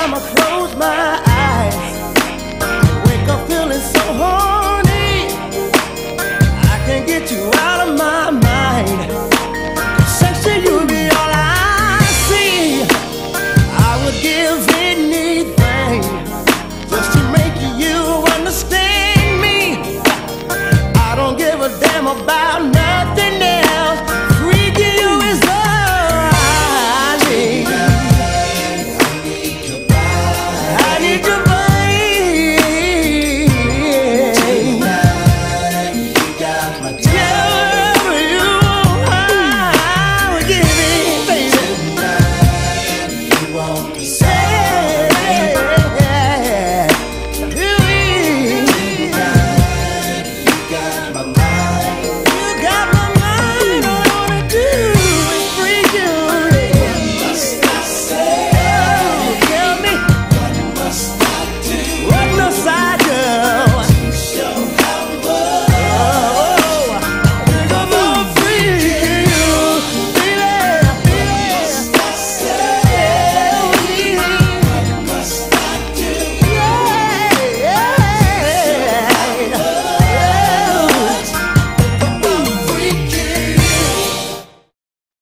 time I close my eyes, wake up feeling so horny. I can't get you out of my mind. Section, you be all I see. I would give anything just to make you understand me. I don't give a damn about nothing.